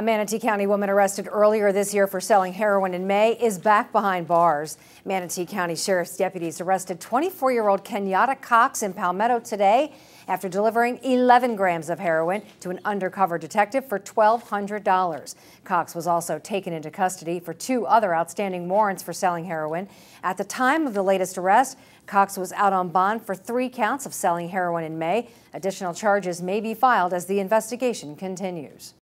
A Manatee County woman arrested earlier this year for selling heroin in May is back behind bars. Manatee County Sheriff's deputies arrested 24 year old Kenyatta Cox in Palmetto today after delivering 11 grams of heroin to an undercover detective for $1,200. Cox was also taken into custody for two other outstanding warrants for selling heroin. At the time of the latest arrest, Cox was out on bond for three counts of selling heroin in May. Additional charges may be filed as the investigation continues.